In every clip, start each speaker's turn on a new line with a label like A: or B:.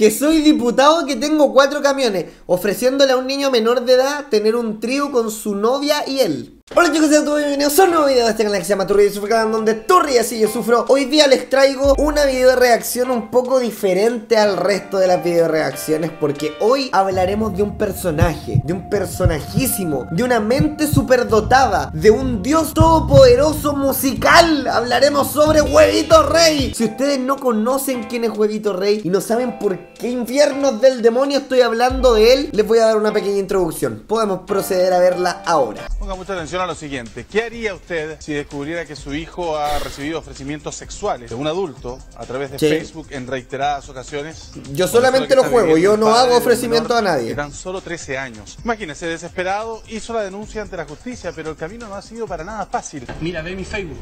A: Que soy diputado que tengo cuatro camiones, ofreciéndole a un niño menor de edad tener un trío con su novia y él. Hola chicos, sean todos bienvenidos a un nuevo video de este canal que se llama Turri y donde Turri así yo sufro Hoy día les traigo una video reacción un poco diferente al resto de las video reacciones Porque hoy hablaremos de un personaje, de un personajísimo, de una mente superdotada De un dios todopoderoso musical. Hablaremos sobre Huevito Rey. Si ustedes no conocen quién es Huevito Rey y no saben por qué infiernos del demonio estoy hablando de él Les voy a dar una pequeña introducción. Podemos proceder a verla ahora.
B: Ponga mucha atención a lo siguiente. ¿Qué haría usted si descubriera que su hijo ha recibido ofrecimientos sexuales de un adulto a través de
A: Sí.
B: Facebook en reiteradas ocasiones?
A: Yo solamente lo juego, yo no hago ofrecimiento a nadie.
B: De tan solo 13 años. Imagínese, desesperado, hizo la denuncia ante la justicia, pero el camino no ha sido para nada fácil.
C: Mira, ve mi Facebook.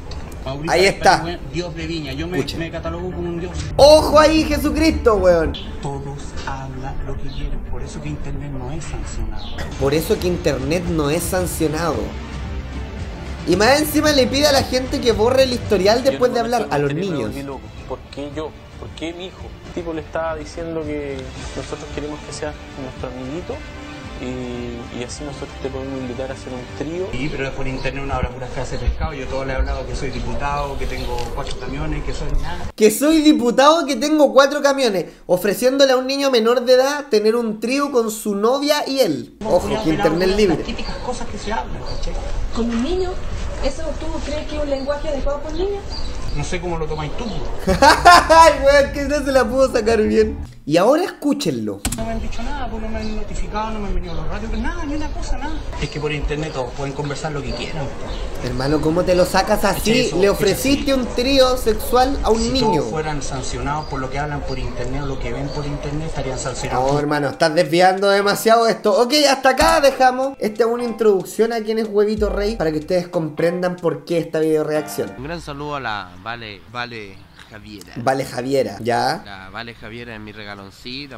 A: Ahí está.
C: Dios de Viña. Yo me, me catalogo como un dios.
A: ¡Ojo ahí, Jesucristo, weón!
C: Todos hablan lo que quieren. Por eso que Internet no es sancionado.
A: Por eso que internet no es sancionado. Y más encima le pide a la gente que borre el historial después de hablar a los niños.
D: ¿Por qué yo? ¿Por qué mi hijo? El tipo le está diciendo que nosotros queremos que sea nuestro amiguito y, y así nosotros te podemos invitar a hacer un trío.
C: Sí, pero por Internet una hora pura frase de pescado. Yo todo le he hablado que soy diputado, que tengo cuatro camiones, que soy nada.
A: Que soy diputado que tengo cuatro camiones, ofreciéndole a un niño menor de edad tener un trío con su novia y él. Ojo, que internet libre.
C: Las típicas cosas que se hablan, ¿cachai?
E: con un niño. ¿Eso tú crees que es un lenguaje adecuado para un niño?
C: No sé cómo lo tomáis tú.
A: ¡Ay, weón! Que no se la pudo sacar bien. Y ahora escúchenlo.
C: No me han dicho nada, pues no me han notificado, no me han venido los radios, nada, ni una cosa, nada. Es que por internet todos pueden conversar lo que quieran.
A: Hermano, ¿cómo te lo sacas así?
C: Eso,
A: Le ofreciste un trío sexual a un
C: si
A: niño.
C: todos fueran sancionados por lo que hablan por internet o lo que ven por internet, estarían sancionados.
A: No, hermano, estás desviando demasiado esto. Ok, hasta acá dejamos. Esta es una introducción a quién es Huevito Rey para que ustedes comprendan por qué esta video reacción.
F: Un gran saludo a la Vale, Vale Javiera.
A: Vale, Javiera, ¿ya?
F: La Vale Javiera es mi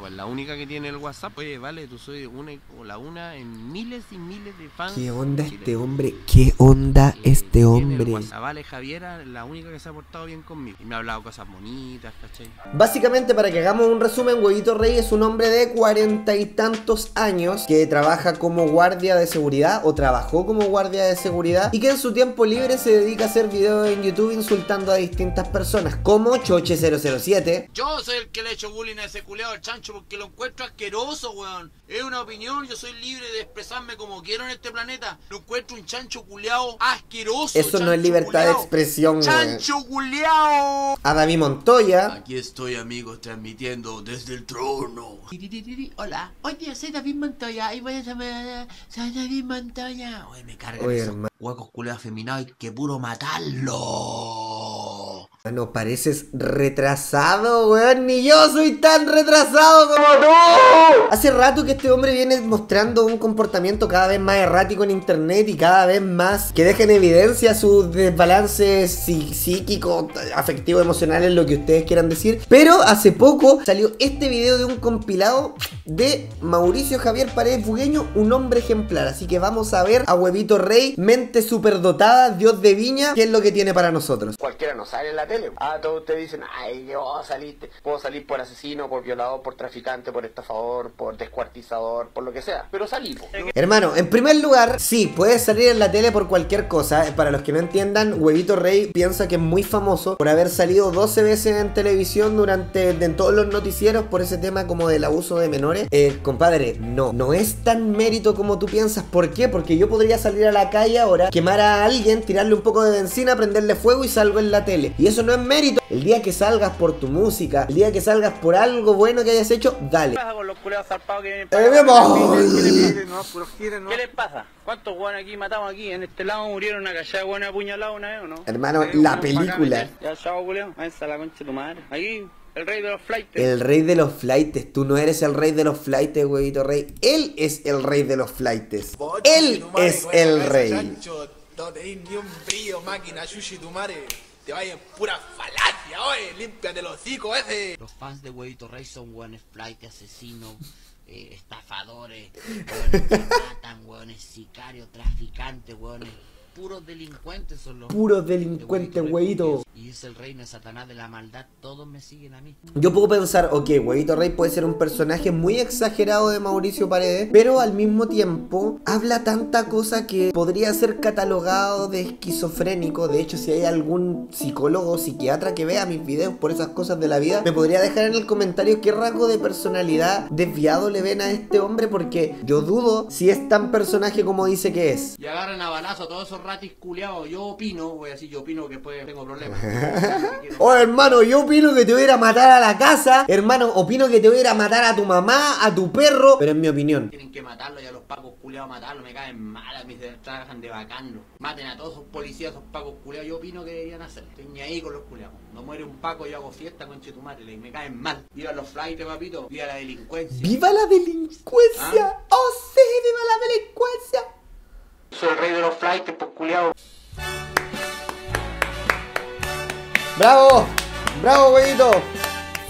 F: pues la única que tiene el WhatsApp. Oye, Vale, tú soy una o la una en miles y miles de fans.
A: ¿Qué onda este hombre? ¿Qué onda
F: Y
A: este hombre?
F: Vale Javiera la única que se ha portado bien conmigo. Y me ha hablado cosas bonitas, ¿cachai?
A: Básicamente, para que hagamos un resumen, Huevito Rey es un hombre de cuarenta y tantos años que trabaja como guardia de seguridad o trabajó como guardia de seguridad y que en su tiempo libre se dedica a hacer videos en YouTube insultando a distintas personas, como Choche007,
G: Yo soy el que le he hecho bullying a ese culeado al chancho porque lo encuentro asqueroso, weón. Es una opinión, yo soy libre de expresarme como quiero en este planeta. Lo encuentro un chancho culeado asqueroso.
A: Eso no es libertad de
G: culiao.
A: expresión, weón.
G: ¡Chancho culeado!
A: a David Montoya,
G: Aquí estoy, amigos, transmitiendo desde el trono. Hola, hoy día soy David Montoya y voy a llamar soy David Montoya. Oye, me cargan
A: Oye,
G: esos
A: hermano.
G: huecos culeados afeminados y que puro matarlo.
A: No pareces retrasado, weón, ni yo soy tan retrasado como tú. Hace rato que este hombre viene mostrando un comportamiento cada vez más errático en internet y cada vez más que deja en evidencia sus desbalances psí- psíquicos, afectivos, emocionales, lo que ustedes quieran decir. Pero hace poco salió este video de un compilado de Mauricio Javier Paredes Bugueño, un hombre ejemplar. Así que vamos a ver a Huevito Rey, mente superdotada, Dios de Viña, qué es lo que tiene para nosotros.
H: cualquiera no sale en la tele. Ah, todos te dicen, ay, yo saliste, puedo salir por asesino, por violador, por traficante, por estafador, por descuartizador, por lo que sea. Pero salí, po.
A: Hermano, en primer lugar, sí, puedes salir en la tele por cualquier cosa. Para los que no entiendan, Huevito Rey piensa que es muy famoso por haber salido 12 veces en televisión durante en todos los noticieros por ese tema como del abuso de menores. Eh, compadre, no, no es tan mérito como tú piensas. ¿Por qué? Porque yo podría salir a la calle ahora, quemar a alguien, tirarle un poco de benzina, prenderle fuego y salgo en la tele. Y eso no es mérito. El día que salgas por tu música, el día que salgas por algo bueno que hayas hecho, dale.
D: pasa con los culeados zarpados que vienen
A: Eh, vemos.
D: ¿Qué les pasa? ¿Cuántos weones aquí matamos aquí? En este lado murieron una callada weones apuñalados una vez o no?
A: Hermano,
D: Eh,
A: la película.
D: Ya, chavo culeo, váyanse a la concha de tu madre. Aquí, el rey de los flights.
A: El rey de los flightes, tú no eres el rey de los flightes, huevito rey. Él es el rey de los flightes. Él es el rey.
I: No tenéis ni un brillo, máquina, Yushi, tu madre. Te vayas en pura falacia, oye. Límpiate los hocico ese.
G: Los fans de Huevito Rey son hueones flight, asesinos, eh, estafadores, hueones que matan, hueones sicarios, traficantes, hueones puros delincuentes son los...
A: Puros delincuentes, huevito.
G: Y es el reino de Satanás de la maldad, todos me siguen a mí.
A: Yo puedo pensar, ok, Huevito Rey puede ser un personaje muy exagerado de Mauricio Paredes, pero al mismo tiempo habla tanta cosa que podría ser catalogado de esquizofrénico. De hecho, si hay algún psicólogo o psiquiatra que vea mis videos por esas cosas de la vida, me podría dejar en el comentario qué rasgo de personalidad desviado le ven a este hombre, porque yo dudo si es tan personaje como dice que es.
G: Y agarran a balazo a todos esos ratis culiados. Yo opino, voy a decir, yo opino que después tengo problemas.
A: Oh, hermano, yo opino que te voy a ir a matar a la casa. Hermano, opino que te voy a ir a matar a tu mamá, a tu perro. Pero es mi opinión.
G: Tienen que matarlo y a los pacos culiados matarlo, me caen mal, a mí se trabajan de bacano. Maten a todos esos policías, esos pacos culiados, yo opino que deberían hacer. Estoy ni ahí con los culiados. No muere un paco, yo hago fiesta con Chetumare, y me caen mal. Viva los flights, papito, viva la delincuencia.
A: ¡Viva la delincuencia! ¡Oh, sí! ¡Viva la delincuencia!
G: Soy el rey de los flights, pues culiado.
A: ¡Bravo! ¡Bravo, huevito!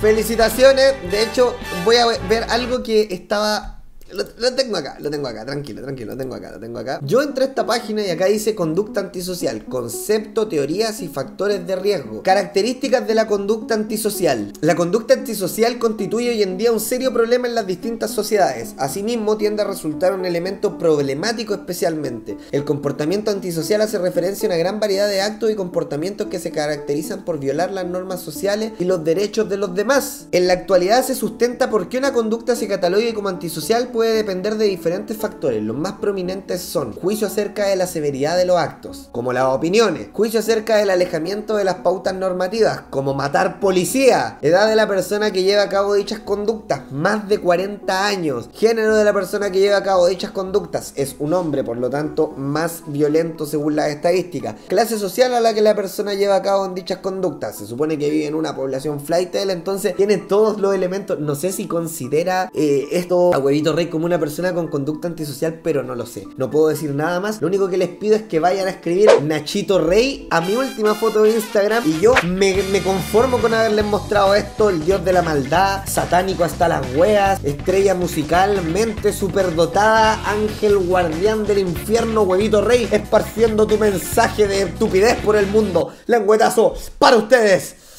A: Felicitaciones. De hecho, voy a ver algo que estaba. Lo, tengo acá, lo tengo acá, tranquilo, tranquilo, lo tengo acá, lo tengo acá. Yo entré a esta página y acá dice conducta antisocial, concepto, teorías y factores de riesgo. Características de la conducta antisocial. La conducta antisocial constituye hoy en día un serio problema en las distintas sociedades. Asimismo, tiende a resultar un elemento problemático especialmente. El comportamiento antisocial hace referencia a una gran variedad de actos y comportamientos que se caracterizan por violar las normas sociales y los derechos de los demás. En la actualidad se sustenta por qué una conducta se catalogue como antisocial puede depender de diferentes factores. Los más prominentes son juicio acerca de la severidad de los actos, como las opiniones, juicio acerca del alejamiento de las pautas normativas, como matar policía, edad de la persona que lleva a cabo dichas conductas, más de 40 años, género de la persona que lleva a cabo dichas conductas, es un hombre, por lo tanto, más violento según las estadísticas, clase social a la que la persona lleva a cabo en dichas conductas, se supone que vive en una población flightel, entonces tiene todos los elementos, no sé si considera eh, esto a huevito rey como una persona con conducta antisocial, pero no lo sé. No puedo decir nada más. Lo único que les pido es que vayan a escribir Nachito Rey a mi última foto de Instagram. Y yo me, me conformo con haberles mostrado esto: el dios de la maldad, satánico hasta las weas, estrella musical, mente superdotada, ángel guardián del infierno, huevito rey, esparciendo tu mensaje de estupidez por el mundo. Lengüetazo para ustedes.